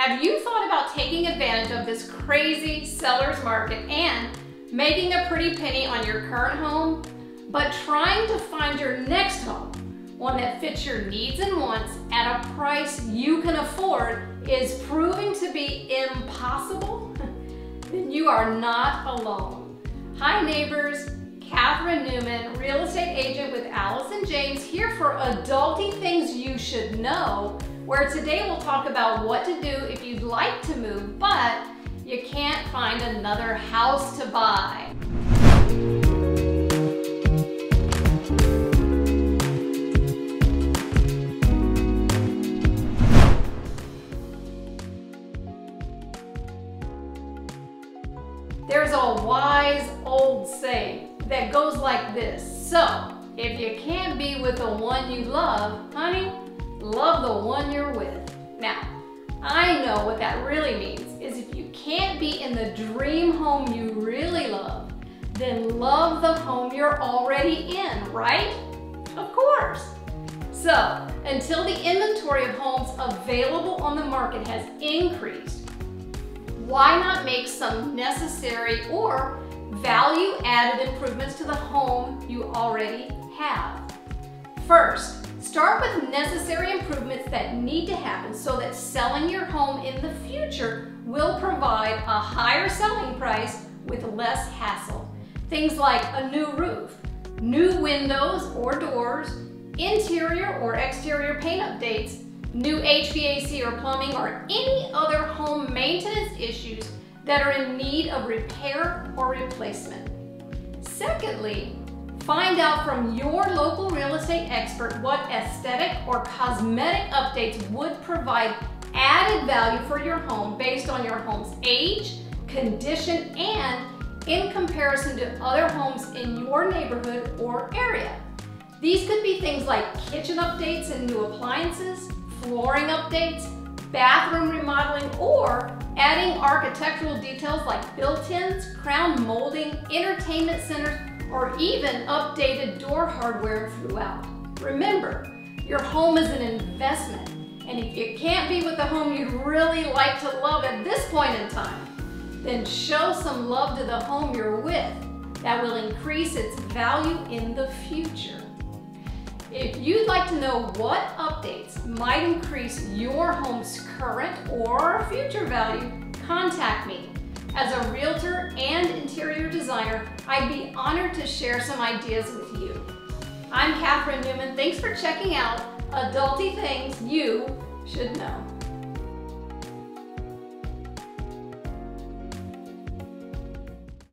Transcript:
Have you thought about taking advantage of this crazy seller's market and making a pretty penny on your current home, but trying to find your next home, one that fits your needs and wants at a price you can afford is proving to be impossible? then you are not alone. Hi neighbors, Kathryn Newman, real estate agent with Allison James, here for Adulty Things You Should Know, where today we'll talk about what to do if you'd like to move, but you can't find another house to buy. There's a wise old saying that goes like this. So, if you can't be with the one you love, honey, love the one you're with. Now, I know what that really means is if you can't be in the dream home you really love, then love the home you're already in, right? Of course. So, until the inventory of homes available on the market has increased, why not make some necessary or value-added improvements to the home you already have. First, start with necessary improvements that need to happen so that selling your home in the future will provide a higher selling price with less hassle. Things like a new roof, new windows or doors, interior or exterior paint updates, new HVAC or plumbing, or any other home maintenance issues that are in need of repair or replacement. Secondly, find out from your local real estate expert what aesthetic or cosmetic updates would provide added value for your home based on your home's age, condition, and in comparison to other homes in your neighborhood or area. These could be things like kitchen updates and new appliances, flooring updates, bathroom remodeling, or adding architectural details like built-ins, crown molding, entertainment centers, or even updated door hardware throughout. Remember, your home is an investment, and if you can't be with the home you'd really like to love at this point in time, then show some love to the home you're with that will increase its value in the future. If you'd like to know what updates might increase your home's current or future value, contact me. As a realtor and interior designer, I'd be honored to share some ideas with you. I'm Kathryn Newman. Thanks for checking out Adulty Things You Should Know.